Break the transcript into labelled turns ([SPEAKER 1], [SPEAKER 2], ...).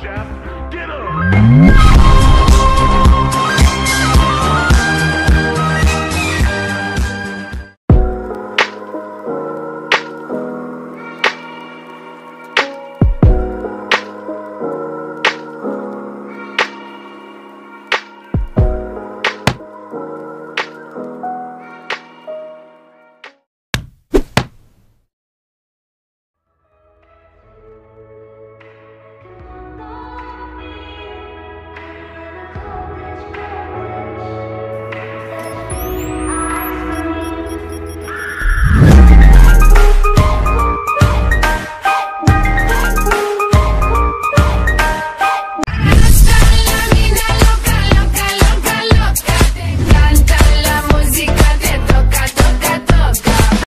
[SPEAKER 1] Jeff.